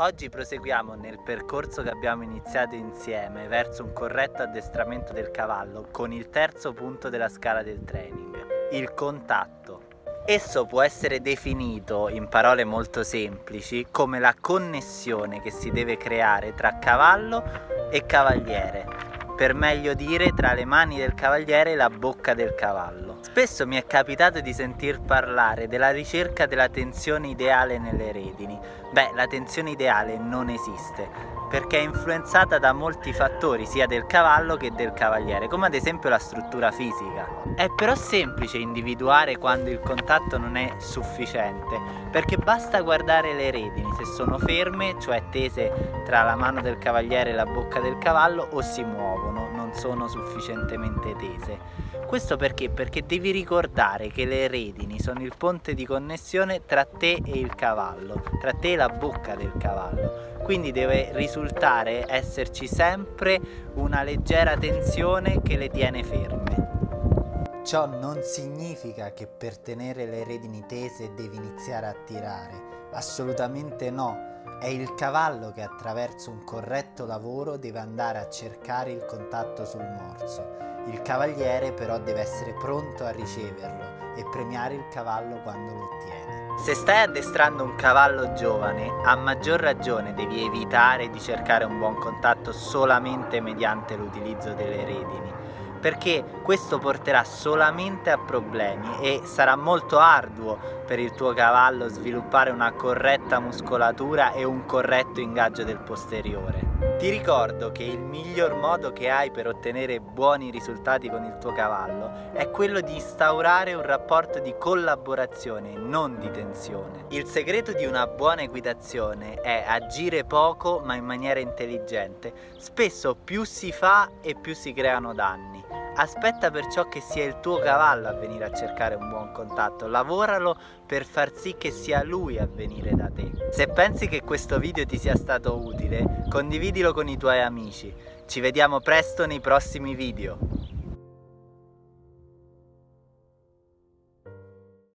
Oggi proseguiamo nel percorso che abbiamo iniziato insieme verso un corretto addestramento del cavallo con il terzo punto della scala del training, il contatto. Esso può essere definito in parole molto semplici come la connessione che si deve creare tra cavallo e cavaliere, per meglio dire tra le mani del cavaliere e la bocca del cavallo. Spesso mi è capitato di sentir parlare della ricerca della tensione ideale nelle redini. Beh, la tensione ideale non esiste, perché è influenzata da molti fattori, sia del cavallo che del cavaliere, come ad esempio la struttura fisica. È però semplice individuare quando il contatto non è sufficiente, perché basta guardare le redini se sono ferme, cioè tese tra la mano del cavaliere e la bocca del cavallo, o si muovono, non sono sufficientemente tese. Questo perché? Perché devi ricordare che le redini sono il ponte di connessione tra te e il cavallo, tra te e la bocca del cavallo. Quindi deve risultare esserci sempre una leggera tensione che le tiene ferme. Ciò non significa che per tenere le redini tese devi iniziare a tirare, assolutamente no. È il cavallo che attraverso un corretto lavoro deve andare a cercare il contatto sul morso. Il cavaliere però deve essere pronto a riceverlo e premiare il cavallo quando lo ottiene. Se stai addestrando un cavallo giovane, a maggior ragione devi evitare di cercare un buon contatto solamente mediante l'utilizzo delle redini perché questo porterà solamente a problemi e sarà molto arduo per il tuo cavallo sviluppare una corretta muscolatura e un corretto ingaggio del posteriore. Ti ricordo che il miglior modo che hai per ottenere buoni risultati con il tuo cavallo è quello di instaurare un rapporto di collaborazione, non di tensione. Il segreto di una buona equitazione è agire poco ma in maniera intelligente. Spesso più si fa e più si creano danni. Aspetta perciò che sia il tuo cavallo a venire a cercare un buon contatto, lavoralo per far sì che sia lui a venire da te. Se pensi che questo video ti sia stato utile, condividilo con i tuoi amici. Ci vediamo presto nei prossimi video.